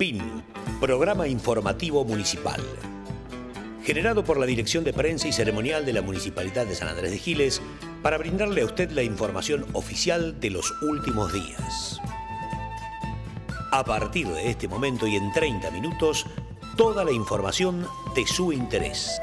PIN, Programa Informativo Municipal. Generado por la Dirección de Prensa y Ceremonial de la Municipalidad de San Andrés de Giles para brindarle a usted la información oficial de los últimos días. A partir de este momento y en 30 minutos, toda la información de su interés.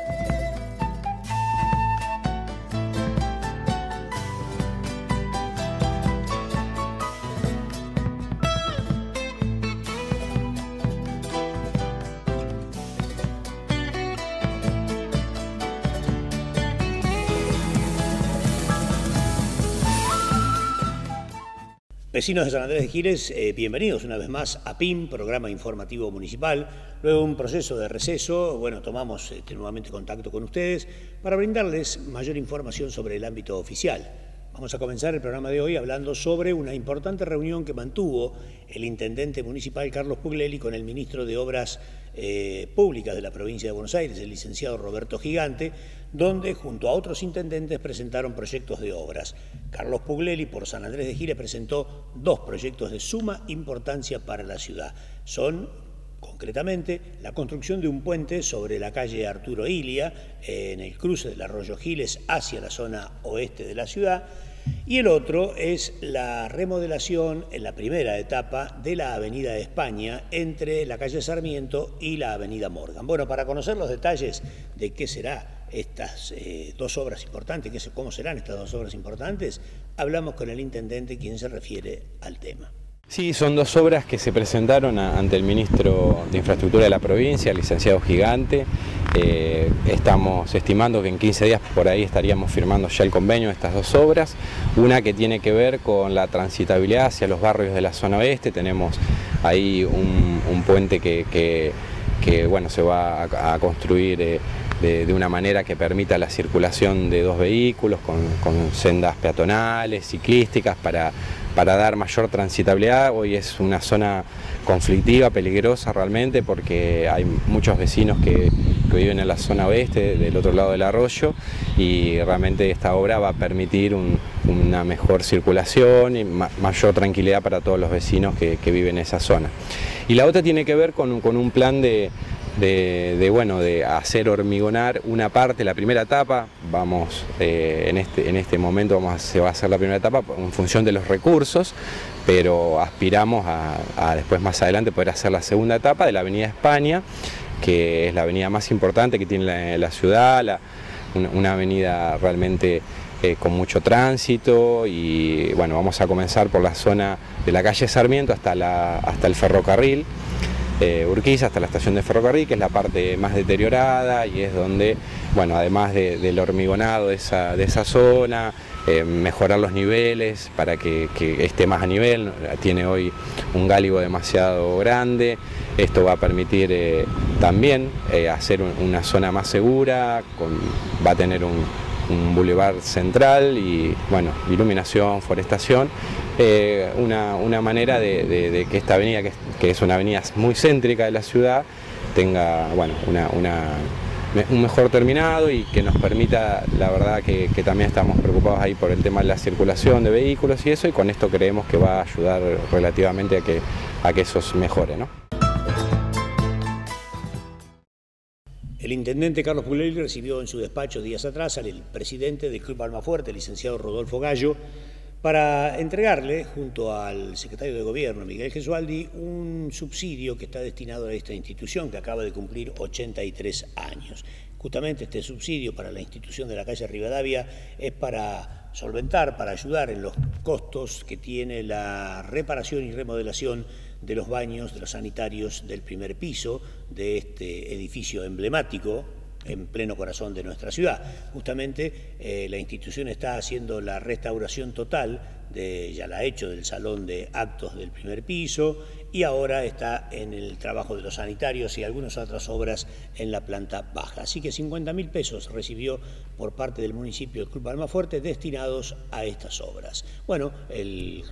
Vecinos de San Andrés de Giles, eh, bienvenidos una vez más a PIM, Programa Informativo Municipal. Luego de un proceso de receso, bueno, tomamos este, nuevamente contacto con ustedes para brindarles mayor información sobre el ámbito oficial. Vamos a comenzar el programa de hoy hablando sobre una importante reunión que mantuvo el intendente municipal Carlos Pugleli con el ministro de Obras eh, Públicas de la provincia de Buenos Aires, el licenciado Roberto Gigante, donde junto a otros intendentes presentaron proyectos de obras. Carlos Pugleli por San Andrés de Giles presentó dos proyectos de suma importancia para la ciudad. Son concretamente la construcción de un puente sobre la calle Arturo Ilia, en el cruce del arroyo Giles hacia la zona oeste de la ciudad, y el otro es la remodelación en la primera etapa de la Avenida de España entre la calle Sarmiento y la Avenida Morgan. Bueno, para conocer los detalles de qué será estas eh, dos obras importantes, cómo serán estas dos obras importantes, hablamos con el intendente quien se refiere al tema. Sí, son dos obras que se presentaron ante el ministro de Infraestructura de la provincia, el licenciado Gigante. Eh, estamos estimando que en 15 días por ahí estaríamos firmando ya el convenio de estas dos obras. Una que tiene que ver con la transitabilidad hacia los barrios de la zona oeste. Tenemos ahí un, puente que, bueno, se va a, construir. Eh, de, una manera que permita la circulación de dos vehículos con, sendas peatonales, ciclísticas para, para dar mayor transitabilidad. Hoy es una zona conflictiva, peligrosa realmente porque hay muchos vecinos que, viven en la zona oeste, del otro lado del arroyo, y realmente esta obra va a permitir una mejor circulación y mayor tranquilidad para todos los vecinos que, viven en esa zona. Y la otra tiene que ver con un plan de de, bueno, de hacer hormigonar una parte, la primera etapa, vamos, eh, en, este, en este momento vamos se va a hacer la primera etapa en función de los recursos, pero aspiramos a, después más adelante poder hacer la segunda etapa de la Avenida España, que es la avenida más importante que tiene la, ciudad, una, avenida realmente eh, con mucho tránsito y bueno, vamos a comenzar por la zona de la calle Sarmiento hasta, la, hasta el ferrocarril eh, Urquiza hasta la estación de ferrocarril, que es la parte más deteriorada y es donde, bueno, además del hormigonado de esa, de esa zona, eh, mejorar los niveles para que, esté más a nivel, tiene hoy un gálibo demasiado grande, esto va a permitir eh, también hacer una zona más segura, va a tener un, un bulevar central y bueno, iluminación, forestación, eh, una, manera de, que esta avenida, que, es una avenida muy céntrica de la ciudad, tenga bueno, un mejor terminado y que nos permita, la verdad que, también estamos preocupados ahí por el tema de la circulación de vehículos y eso, y con esto creemos que va a ayudar relativamente a que, a que eso mejore. El intendente Carlos Pulelli recibió en su despacho días atrás al presidente del Club Almafuerte, el licenciado Rodolfo Gallo, para entregarle, junto al secretario de Gobierno, Miguel Gesualdi, un subsidio que está destinado a esta institución que acaba de cumplir 83 años. Justamente este subsidio para la institución de la calle Rivadavia es para solventar, para ayudar en los costos que tiene la reparación y remodelación de los baños, de los sanitarios del primer piso de este edificio emblemático en pleno corazón de nuestra ciudad. Justamente eh, la institución está haciendo la restauración total, de, ya la ha hecho, del salón de actos del primer piso y ahora está en el trabajo de los sanitarios y algunas otras obras en la planta baja. Así que 50 mil pesos recibió por parte del municipio del Club Almafuerte destinados a estas obras. Bueno, el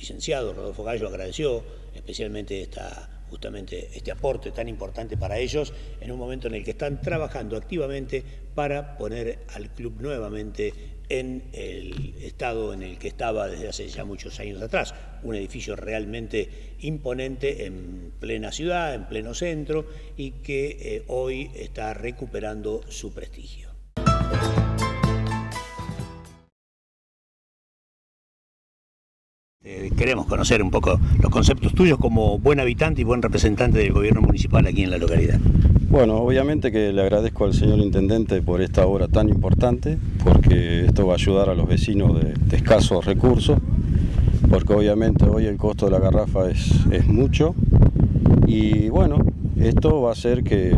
licenciado Rodolfo Gallo agradeció especialmente esta justamente este aporte tan importante para ellos en un momento en el que están trabajando activamente para poner al club nuevamente en el estado en el que estaba desde hace ya muchos años atrás, un edificio realmente imponente en plena ciudad, en pleno centro y que eh, hoy está recuperando su prestigio. Eh, queremos conocer un poco los conceptos tuyos como buen habitante y buen representante del gobierno municipal aquí en la localidad. Bueno, obviamente que le agradezco al señor Intendente por esta obra tan importante, porque esto va a ayudar a los vecinos de, escasos recursos, porque obviamente hoy el costo de la garrafa es, mucho y bueno, esto va a hacer que,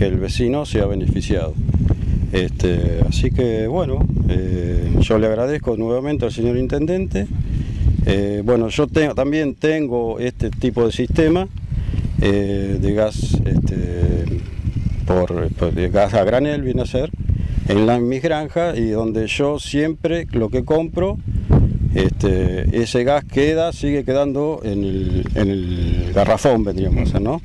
el vecino sea beneficiado. Este, así que bueno, eh, yo le agradezco nuevamente al señor Intendente eh, bueno, yo también tengo este tipo de sistema eh, de gas este, por, de gas a granel viene a ser en, la, mis granjas y donde yo siempre lo que compro este, ese gas queda, sigue quedando en el, en el garrafón, vendríamos a ¿no?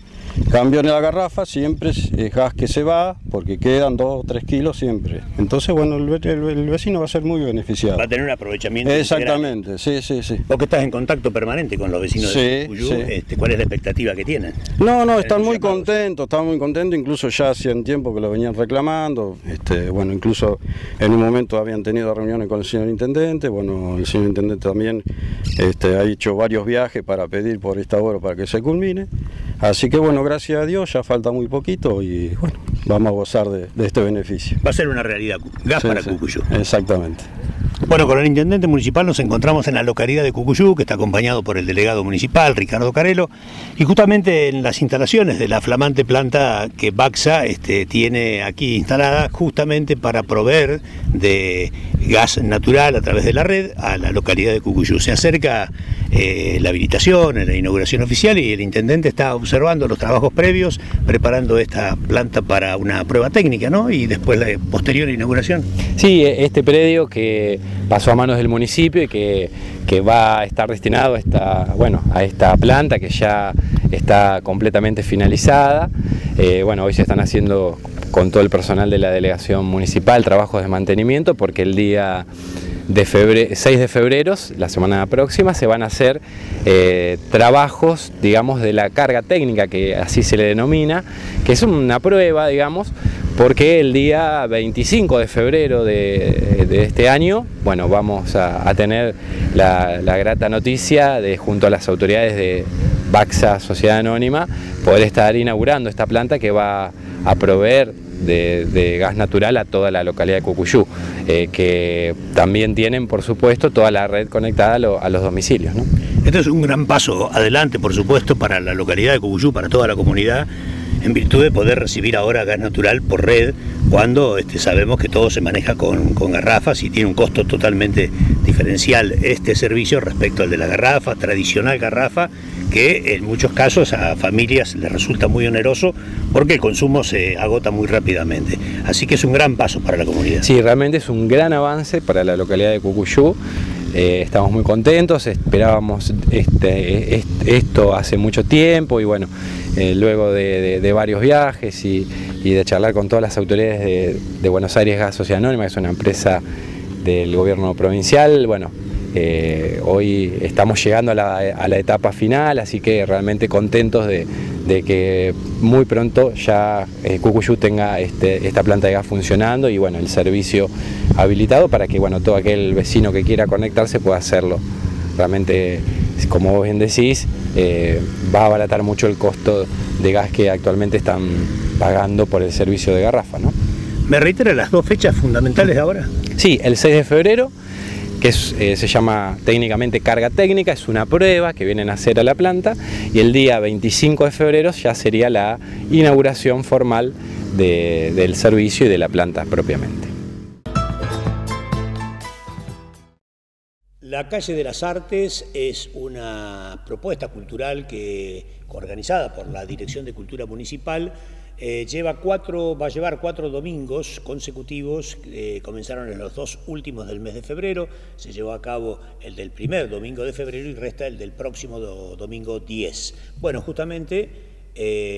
Cambio en la garrafa, siempre es gas que se va, porque quedan 2 o 3 kilos siempre. Entonces, bueno, el, vecino va a ser muy beneficiado. Va a tener un aprovechamiento. Exactamente, sí, sí, sí. Vos que estás en contacto permanente con los vecinos de Cuyú, este, ¿cuál es la expectativa que tienen? No, no, están muy contentos, están muy contentos, incluso ya hacían tiempo que lo venían reclamando. Este, bueno, incluso en un momento habían tenido reuniones con el señor intendente, bueno, el señor intendente también este, ha hecho varios viajes para pedir por esta obra para que se culmine. Así que bueno, gracias a Dios ya falta muy poquito y bueno, vamos a gozar de, este beneficio. Va a ser una realidad, gas para Cucuyú. Exactamente. Bueno, con el intendente municipal nos encontramos en la localidad de Cucuyú, que está acompañado por el delegado municipal, Ricardo Carelo, y justamente en las instalaciones de la flamante planta que Baxa este, tiene aquí instalada, justamente para proveer de gas natural a través de la red a la localidad de Cucuyú. Se acerca eh, la habilitación, la inauguración oficial, y el intendente está observando los trabajos previos, preparando esta planta para una prueba técnica, ¿no? Y después la posterior inauguración. Sí, este predio que pasó a manos del municipio y que, va a estar destinado a esta, bueno, a esta planta que ya está completamente finalizada. Eh, bueno, hoy se están haciendo con todo el personal de la delegación municipal trabajos de mantenimiento porque el día de febrero, 6 de febrero, la semana próxima, se van a hacer eh, trabajos, digamos, de la carga técnica, que así se le denomina, que es una prueba, digamos, porque el día 25 de febrero de, este año, bueno, vamos a, tener la, grata noticia de, junto a las autoridades de Baxa Sociedad Anónima, poder estar inaugurando esta planta que va a proveer de, gas natural a toda la localidad de Cucuyú, eh, que también tienen, por supuesto, toda la red conectada a, los domicilios. ¿no? Este es un gran paso adelante, por supuesto, para la localidad de Cucuyú, para toda la comunidad, en virtud de poder recibir ahora gas natural por red, cuando este, sabemos que todo se maneja con, garrafas y tiene un costo totalmente diferencial este servicio respecto al de la garrafa, tradicional garrafa, que en muchos casos a familias les resulta muy oneroso porque el consumo se agota muy rápidamente. Así que es un gran paso para la comunidad. Sí, realmente es un gran avance para la localidad de Cucuyú. Eh, estamos muy contentos, esperábamos este, esto hace mucho tiempo y bueno, eh, luego de, varios viajes y, de charlar con todas las autoridades de, Buenos Aires Gas Sociedad Anónima, que es una empresa del gobierno provincial, bueno, eh, hoy estamos llegando a la, etapa final, así que realmente contentos de, que muy pronto ya eh, Cucuyú tenga este, esta planta de gas funcionando y bueno, el servicio habilitado para que bueno, todo aquel vecino que quiera conectarse pueda hacerlo. Realmente, como vos bien decís, eh, va a abaratar mucho el costo de gas que actualmente están pagando por el servicio de garrafa. ¿no? ¿Me reitera las dos fechas fundamentales de ahora? Sí, el 6 de febrero que eh, se llama técnicamente carga técnica, es una prueba que vienen a hacer a la planta y el día 25 de febrero ya sería la inauguración formal del servicio y de la planta propiamente. La calle de las Artes es una propuesta cultural que organizada por la Dirección de Cultura Municipal eh, lleva cuatro, va a llevar cuatro domingos consecutivos, comenzaron en los dos últimos del mes de febrero, se llevó a cabo el del primer domingo de febrero y resta el del próximo domingo 10. Bueno, justamente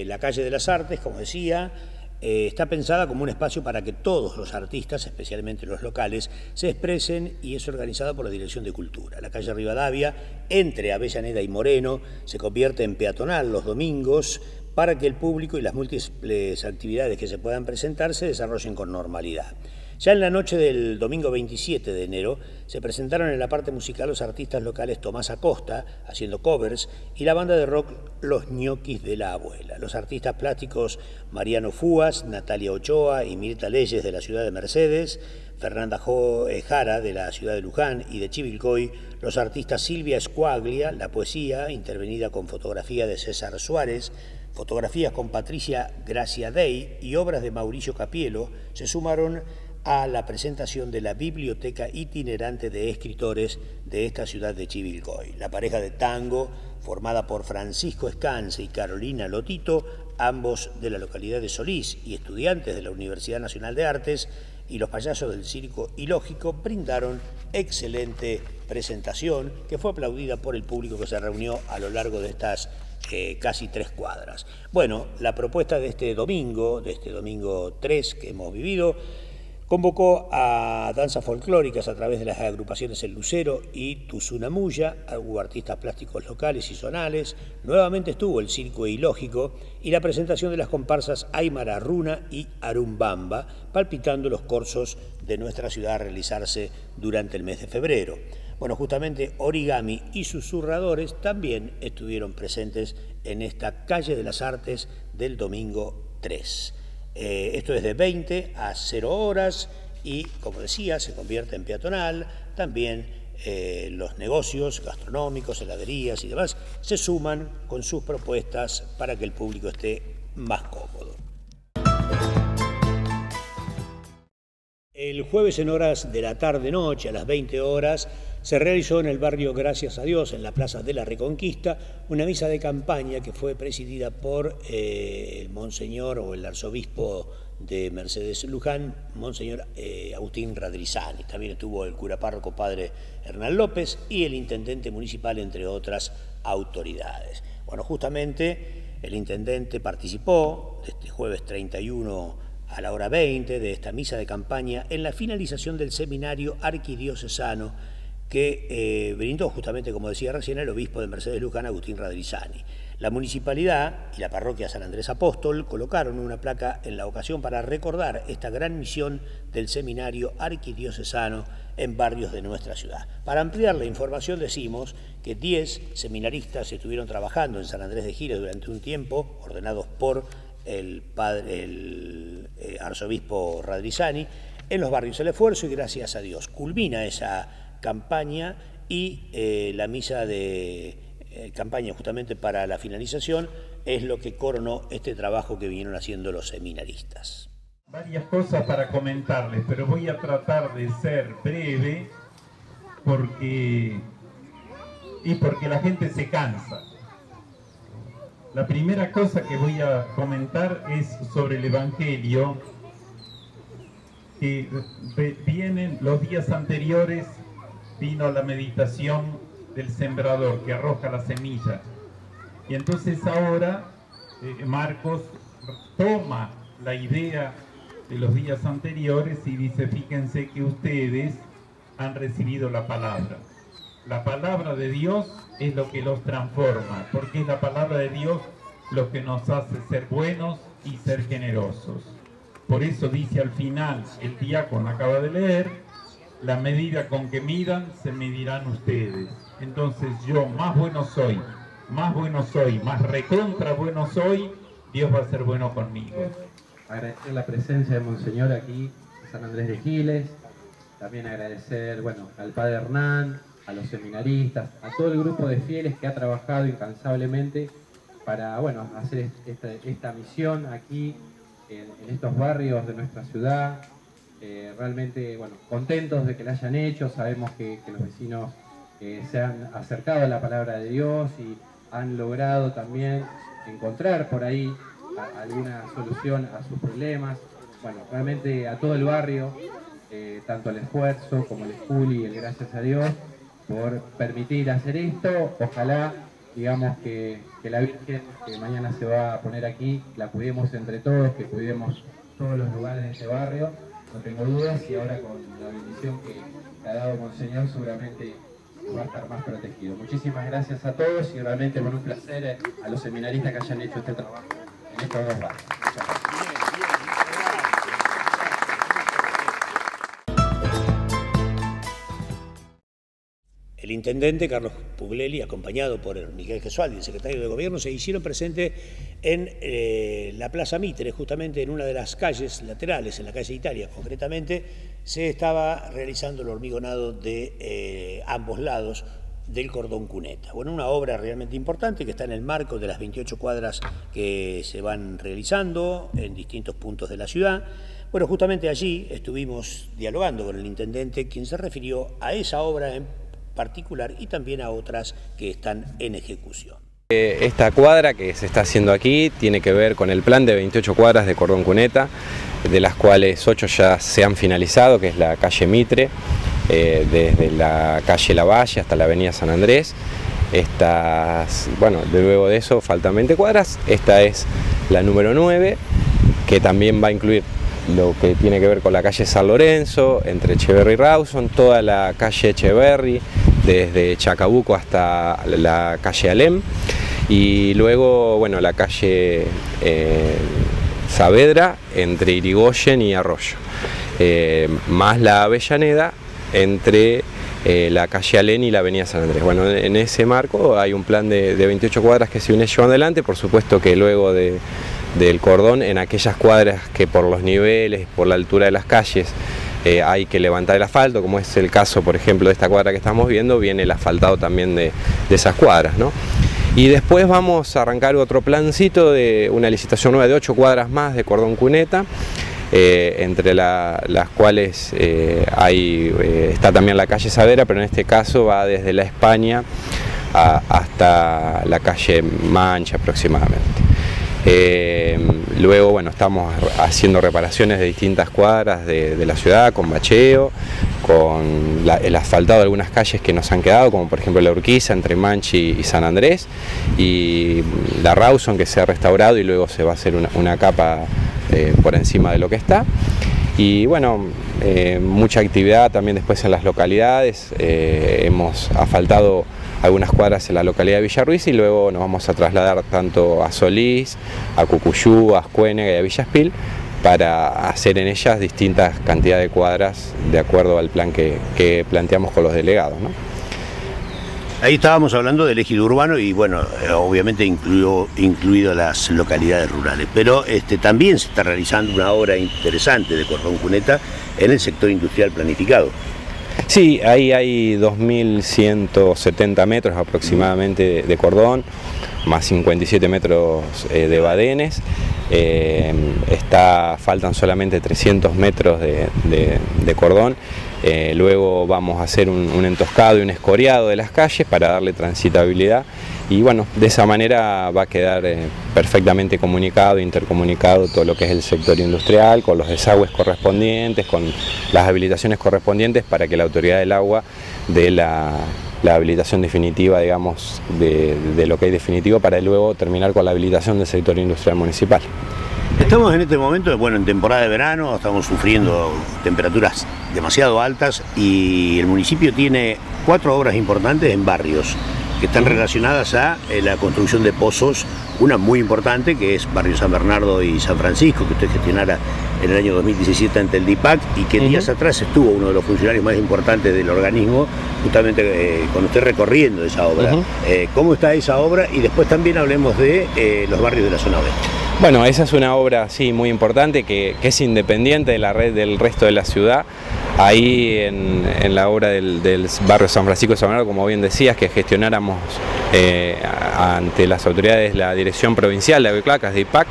la calle de las Artes, como decía, eh, está pensada como un espacio para que todos los artistas, especialmente los locales, se expresen y es organizada por la Dirección de Cultura. La calle Rivadavia, entre Avellaneda y Moreno, se convierte en peatonal los domingos para que el público y las múltiples actividades que se puedan presentar se desarrollen con normalidad. Ya en la noche del domingo 27 de enero se presentaron en la parte musical los artistas locales Tomás Acosta, haciendo covers, y la banda de rock Los ñoquis de la abuela. Los artistas plásticos Mariano Fúas, Natalia Ochoa y Mirta Leyes de la ciudad de Mercedes, Fernanda eh, Jara de la ciudad de Luján y de Chivilcoy, los artistas Silvia Escuaglia, la poesía, intervenida con fotografía de César Suárez, fotografías con Patricia Gracia Dey y obras de Mauricio Capielo, se sumaron a la presentación de la Biblioteca Itinerante de Escritores de esta ciudad de Chivilcoy. La pareja de tango, formada por Francisco Escance y Carolina Lotito, ambos de la localidad de Solís y estudiantes de la Universidad Nacional de Artes, y los payasos del Circo Ilógico brindaron excelente presentación que fue aplaudida por el público que se reunió a lo largo de estas eh, casi tres cuadras. Bueno, la propuesta de este domingo, de este domingo 3 que hemos vivido, Convocó a danzas folclóricas a través de las agrupaciones El Lucero y Tusunamuya, hubo artistas plásticos locales y zonales, nuevamente estuvo el circo ilógico y la presentación de las comparsas Aymara Runa y Arumbamba, palpitando los corsos de nuestra ciudad a realizarse durante el mes de febrero. Bueno, justamente Origami y susurradores también estuvieron presentes en esta calle de las artes del domingo 3. Eh, esto es de 20 a 0 horas y, como decía, se convierte en peatonal. También eh, los negocios gastronómicos, heladerías y demás se suman con sus propuestas para que el público esté más cómodo. El jueves en horas de la tarde-noche, a las 20 horas, se realizó en el barrio Gracias a Dios, en la Plaza de la Reconquista, una misa de campaña que fue presidida por eh, el monseñor o el arzobispo de Mercedes Luján, monseñor eh, Agustín Radrizani. También estuvo el cura párroco padre Hernán López y el intendente municipal, entre otras autoridades. Bueno, justamente el intendente participó este jueves 31 a la hora 20 de esta misa de campaña en la finalización del seminario arquidiocesano que eh, brindó justamente, como decía recién, el obispo de Mercedes Luján, Agustín Radrizani. La municipalidad y la parroquia San Andrés Apóstol colocaron una placa en la ocasión para recordar esta gran misión del seminario arquidiocesano en barrios de nuestra ciudad. Para ampliar la información decimos que 10 seminaristas estuvieron trabajando en San Andrés de Giles durante un tiempo, ordenados por el, padre, eh, arzobispo Radrizani, en los barrios El Esfuerzo y gracias a Dios culmina esa campaña y eh, la misa de eh, campaña justamente para la finalización es lo que coronó este trabajo que vinieron haciendo los seminaristas. Varias cosas para comentarles, pero voy a tratar de ser breve porque y porque la gente se cansa. La primera cosa que voy a comentar es sobre el Evangelio que vienen los días anteriores vino la meditación del sembrador que arroja la semilla. Y entonces ahora eh, Marcos toma la idea de los días anteriores y dice, fíjense que ustedes han recibido la palabra. La palabra de Dios es lo que los transforma, porque es la palabra de Dios lo que nos hace ser buenos y ser generosos. Por eso dice al final, el diácono acaba de leer, la medida con que midan se medirán ustedes. Entonces yo más bueno soy, más bueno soy, más recontra bueno soy, Dios va a ser bueno conmigo. Agradecer la presencia de Monseñor aquí San Andrés de Giles, también agradecer bueno, al Padre Hernán, a los seminaristas, a todo el grupo de fieles que ha trabajado incansablemente para bueno, hacer esta, misión aquí en estos barrios de nuestra ciudad, eh, realmente bueno, contentos de que la hayan hecho, sabemos que, los vecinos eh, se han acercado a la palabra de Dios y han logrado también encontrar por ahí alguna solución a sus problemas. Bueno, realmente a todo el barrio, eh, tanto el esfuerzo como el y el gracias a Dios por permitir hacer esto. Ojalá, digamos, que, que la Virgen que mañana se va a poner aquí, la cuidemos entre todos, que cuidemos todos los lugares de este barrio, no tengo dudas, y ahora con la bendición que ha dado Monseñor seguramente va a estar más protegido. Muchísimas gracias a todos y realmente con un placer a los seminaristas que hayan hecho este trabajo en estos dos barrios. Muchas gracias. El intendente Carlos Pugleli, acompañado por Miguel Gesualdi, el secretario de Gobierno, se hicieron presentes en eh, la Plaza Mitre, justamente en una de las calles laterales, en la calle Italia concretamente, se estaba realizando el hormigonado de eh, ambos lados del cordón cuneta. Bueno, una obra realmente importante que está en el marco de las 28 cuadras que se van realizando en distintos puntos de la ciudad. Bueno, justamente allí estuvimos dialogando con el intendente, quien se refirió a esa obra en particular y también a otras que están en ejecución. Eh, esta cuadra que se está haciendo aquí tiene que ver con el plan de 28 cuadras de Cordón Cuneta, de las cuales 8 ya se han finalizado, que es la calle Mitre, eh, desde la calle Lavalle hasta la avenida San Andrés. Estas, bueno, luego de eso faltan 20 cuadras. Esta es la número 9, que también va a incluir lo que tiene que ver con la calle San Lorenzo, entre Echeverry y Rawson, toda la calle Echeverry, desde Chacabuco hasta la calle Alem, y luego, bueno, la calle eh, Saavedra, entre Irigoyen y Arroyo, eh, más la Avellaneda, entre eh, la calle Alén y la avenida San Andrés. Bueno, en ese marco hay un plan de, de 28 cuadras que se une llevando adelante, por supuesto que luego de del cordón en aquellas cuadras que por los niveles, por la altura de las calles, eh, hay que levantar el asfalto, como es el caso, por ejemplo, de esta cuadra que estamos viendo, viene el asfaltado también de, esas cuadras. ¿no? Y después vamos a arrancar otro plancito de una licitación nueva de ocho cuadras más de cordón cuneta, eh, entre las cuales eh, hay, está también la calle Savera, pero en este caso va desde la España hasta la calle Mancha aproximadamente. Eh, luego, bueno, estamos haciendo reparaciones de distintas cuadras de, la ciudad, con bacheo, con el asfaltado de algunas calles que nos han quedado, como por ejemplo la Urquiza entre Manchi y San Andrés, y la Rawson que se ha restaurado y luego se va a hacer una, capa eh, por encima de lo que está. Y bueno, eh, mucha actividad también después en las localidades, hemos asfaltado algunas cuadras en la localidad de Villarruiz y luego nos vamos a trasladar tanto a Solís, a Cucuyú, a Ascuénega y a Villaspil para hacer en ellas distintas cantidades de cuadras de acuerdo al plan que, planteamos con los delegados. Ahí estábamos hablando del ejido urbano y bueno, eh, obviamente incluyó, incluido las localidades rurales, pero este, también se está realizando una obra interesante de cordón cuneta en el sector industrial planificado. Sí, ahí hay 2.170 metros aproximadamente de, cordón, más 57 metros eh, de badenes. Eh, está, faltan solamente 300 metros de, cordón. Eh, luego vamos a hacer un, entoscado y un escoriado de las calles para darle transitabilidad y bueno, de esa manera va a quedar eh, perfectamente comunicado, intercomunicado todo lo que es el sector industrial, con los desagües correspondientes, con las habilitaciones correspondientes para que la autoridad del agua dé la, habilitación definitiva, digamos, de, de lo que hay definitivo para luego terminar con la habilitación del sector industrial municipal. Estamos en este momento, bueno, en temporada de verano, estamos sufriendo temperaturas demasiado altas y el municipio tiene cuatro obras importantes en barrios que están relacionadas a eh, la construcción de pozos, una muy importante que es Barrio San Bernardo y San Francisco, que usted gestionara en el año 2017 ante el DIPAC y que días atrás estuvo uno de los funcionarios más importantes del organismo, justamente eh, con usted recorriendo esa obra. Eh, ¿Cómo está esa obra? Y después también hablemos de los barrios de la zona oeste. Bueno, esa es una obra sí muy importante que, es independiente de la red del resto de la ciudad. Ahí en, la obra del, barrio San Francisco de San como bien decías, que gestionáramos eh, ante las autoridades la Dirección Provincial de Aguiclacas de IPAC,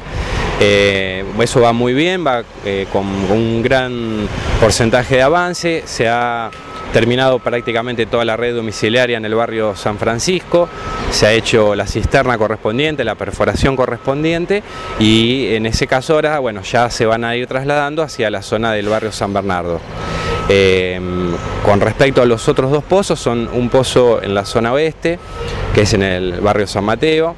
eh, eso va muy bien, va eh, con un gran porcentaje de avance, se ha terminado prácticamente toda la red domiciliaria en el barrio San Francisco, se ha hecho la cisterna correspondiente, la perforación correspondiente y en ese caso ahora bueno, ya se van a ir trasladando hacia la zona del barrio San Bernardo. Eh, con respecto a los otros dos pozos, son un pozo en la zona oeste, que es en el barrio San Mateo.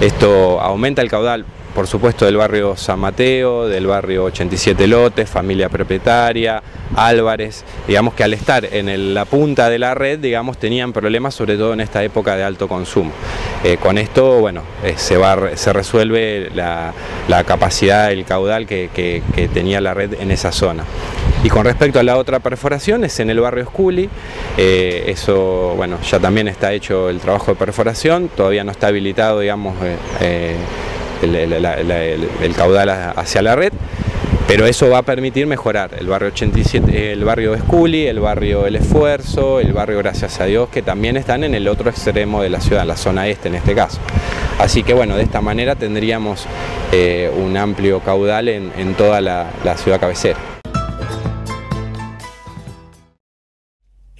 Esto aumenta el caudal por supuesto del barrio San Mateo, del barrio 87 Lotes, familia propietaria, Álvarez, digamos que al estar en la punta de la red, digamos, tenían problemas sobre todo en esta época de alto consumo. Eh, con esto, bueno, eh, se, se resuelve la, capacidad, el caudal que, tenía la red en esa zona. Y con respecto a la otra perforación, es en el barrio Esculi, eh, eso, bueno, ya también está hecho el trabajo de perforación, todavía no está habilitado, digamos, el, caudal hacia la red, pero eso va a permitir mejorar el barrio 87, el barrio Esculi, el barrio El Esfuerzo, el barrio Gracias a Dios, que también están en el otro extremo de la ciudad, en la zona este en este caso. Así que bueno, de esta manera tendríamos eh, un amplio caudal en, toda la ciudad cabecera.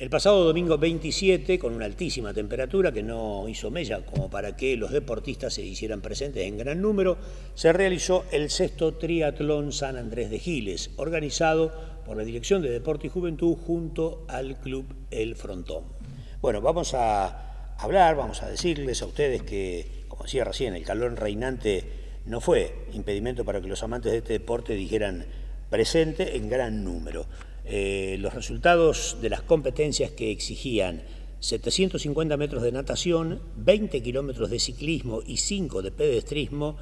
El pasado domingo 27, con una altísima temperatura que no hizo mella como para que los deportistas se hicieran presentes en gran número, se realizó el sexto Triatlón San Andrés de Giles, organizado por la Dirección de Deporte y Juventud junto al Club El Frontón. Bueno, vamos a hablar, vamos a decirles a ustedes que, como decía recién, el calor reinante no fue impedimento para que los amantes de este deporte dijeran presente en gran número. Eh, los resultados de las competencias que exigían 750 metros de natación, 20 kilómetros de ciclismo y 5 de pedestrismo,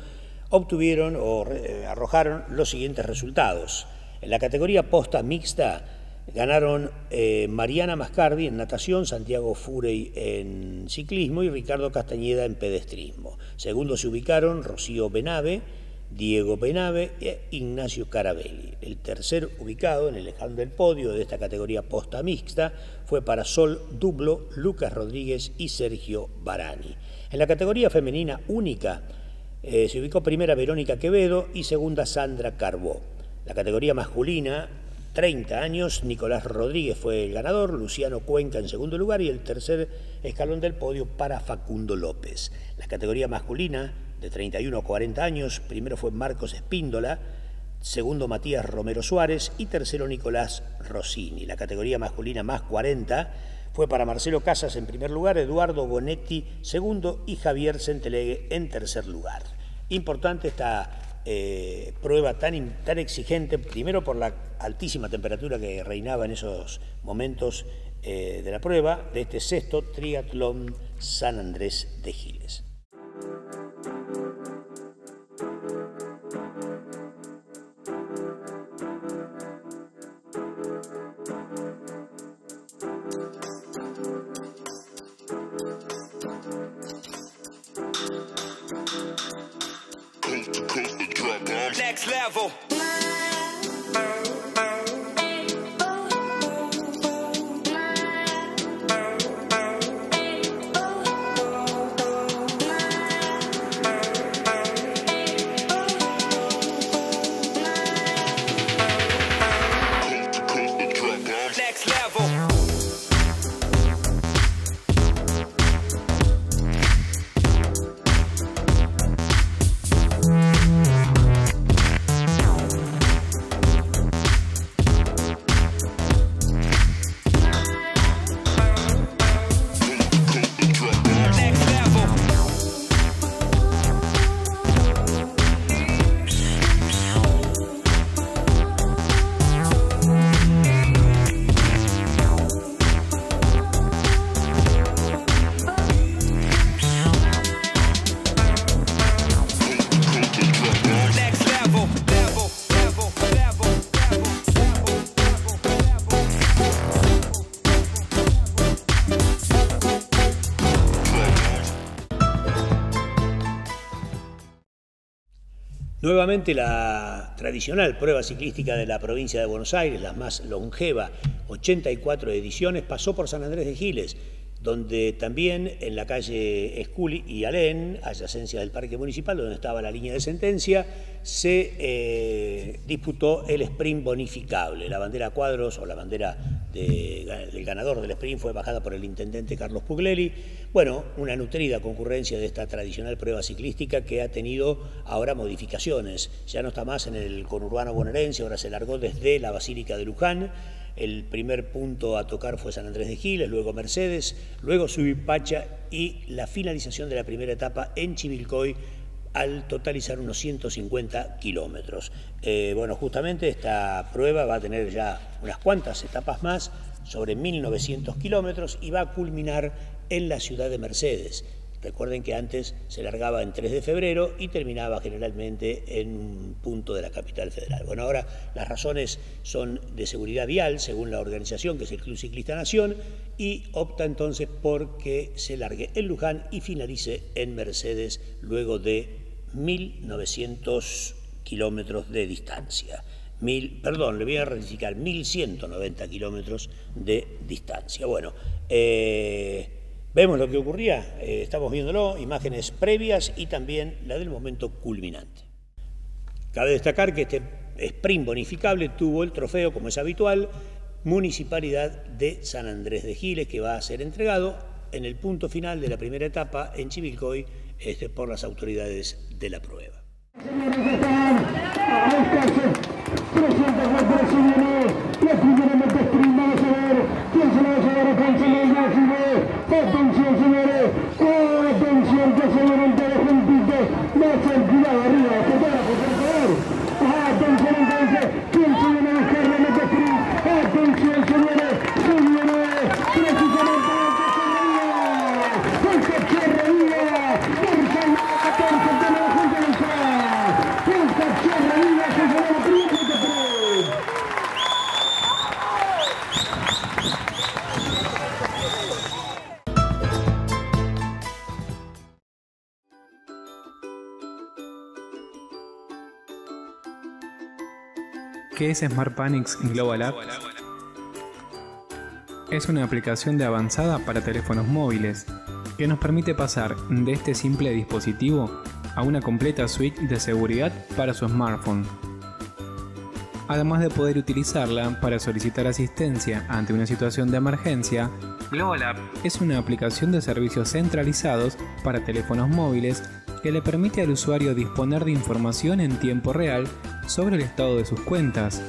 obtuvieron o eh, arrojaron los siguientes resultados. En la categoría posta mixta ganaron eh, Mariana Mascardi en natación, Santiago Furey en ciclismo y Ricardo Castañeda en pedestrismo. Segundo se ubicaron Rocío Benave, Diego Penave e Ignacio Carabelli. El tercer ubicado en el lejano del podio de esta categoría posta mixta fue para Sol Dublo, Lucas Rodríguez y Sergio Barani. En la categoría femenina única eh, se ubicó primera Verónica Quevedo y segunda Sandra Carbó. La categoría masculina 30 años, Nicolás Rodríguez fue el ganador, Luciano Cuenca en segundo lugar y el tercer escalón del podio para Facundo López. La categoría masculina de 31 a 40 años, primero fue Marcos Espíndola, segundo Matías Romero Suárez y tercero Nicolás Rossini. La categoría masculina más 40 fue para Marcelo Casas en primer lugar, Eduardo Bonetti segundo y Javier Centelegue en tercer lugar. Importante esta eh, prueba tan, tan exigente, primero por la altísima temperatura que reinaba en esos momentos eh, de la prueba, de este sexto triatlón San Andrés de Giles. devil. Nuevamente la tradicional prueba ciclística de la provincia de Buenos Aires, la más longeva, 84 ediciones, pasó por San Andrés de Giles. Donde también en la calle Esculi y Alén, adyacencia del Parque Municipal, donde estaba la línea de sentencia, se eh, disputó el sprint bonificable. La bandera cuadros o la bandera del ganador del sprint fue bajada por el intendente Carlos Pugleli. Bueno, una nutrida concurrencia de esta tradicional prueba ciclística que ha tenido ahora modificaciones. Ya no está más en el conurbano bonaerense, ahora se largó desde la Basílica de Luján el primer punto a tocar fue San Andrés de Giles, luego Mercedes, luego Subipacha y la finalización de la primera etapa en Chivilcoy al totalizar unos 150 kilómetros. Eh, bueno, justamente esta prueba va a tener ya unas cuantas etapas más, sobre 1.900 kilómetros, y va a culminar en la ciudad de Mercedes. Recuerden que antes se largaba en 3 de febrero y terminaba generalmente en un punto de la capital federal. Bueno, ahora las razones son de seguridad vial, según la organización que es el Club Ciclista Nación, y opta entonces por que se largue en Luján y finalice en Mercedes luego de 1.900 kilómetros de distancia. Mil, perdón, le voy a rectificar, 1.190 kilómetros de distancia. Bueno, eh, Vemos lo que ocurría, eh, estamos viéndolo, imágenes previas y también la del momento culminante. Cabe destacar que este sprint bonificable tuvo el trofeo, como es habitual, Municipalidad de San Andrés de Giles, que va a ser entregado en el punto final de la primera etapa en Chivilcoy este, por las autoridades de la prueba. Es Global App? Es una aplicación de avanzada para teléfonos móviles que nos permite pasar de este simple dispositivo a una completa suite de seguridad para su smartphone. Además de poder utilizarla para solicitar asistencia ante una situación de emergencia, Global App es una aplicación de servicios centralizados para teléfonos móviles que le permite al usuario disponer de información en tiempo real sobre el estado de sus cuentas,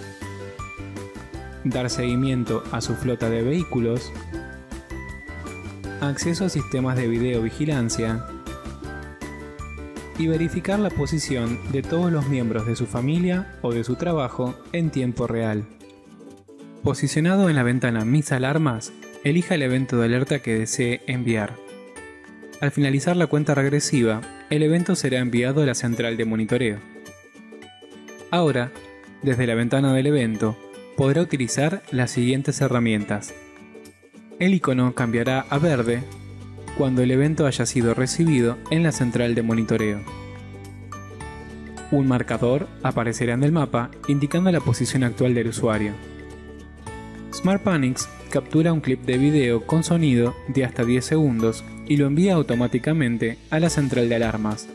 dar seguimiento a su flota de vehículos, acceso a sistemas de videovigilancia y verificar la posición de todos los miembros de su familia o de su trabajo en tiempo real. Posicionado en la ventana Mis alarmas, elija el evento de alerta que desee enviar. Al finalizar la cuenta regresiva, el evento será enviado a la central de monitoreo. Ahora, desde la ventana del evento, podrá utilizar las siguientes herramientas. El icono cambiará a verde cuando el evento haya sido recibido en la central de monitoreo. Un marcador aparecerá en el mapa indicando la posición actual del usuario. Smart Panics captura un clip de video con sonido de hasta 10 segundos y lo envía automáticamente a la central de alarmas.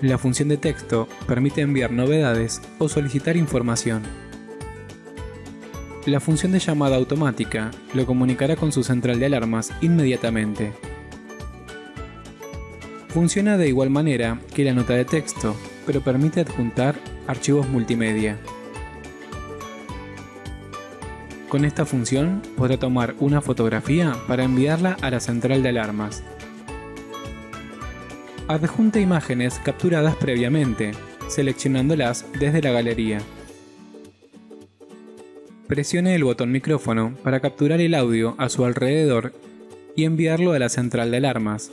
La función de texto permite enviar novedades o solicitar información. La función de llamada automática lo comunicará con su central de alarmas inmediatamente. Funciona de igual manera que la nota de texto, pero permite adjuntar archivos multimedia. Con esta función podrá tomar una fotografía para enviarla a la central de alarmas. Adjunta imágenes capturadas previamente, seleccionándolas desde la galería. Presione el botón micrófono para capturar el audio a su alrededor y enviarlo a la central de alarmas.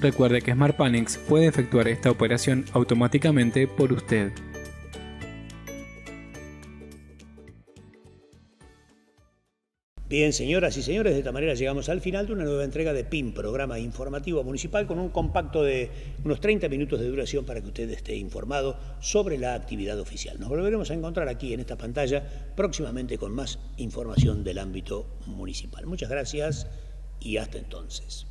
Recuerde que Smart Panics puede efectuar esta operación automáticamente por usted. Bien, señoras y señores, de esta manera llegamos al final de una nueva entrega de PIM, programa informativo municipal, con un compacto de unos 30 minutos de duración para que usted esté informado sobre la actividad oficial. Nos volveremos a encontrar aquí en esta pantalla próximamente con más información del ámbito municipal. Muchas gracias y hasta entonces.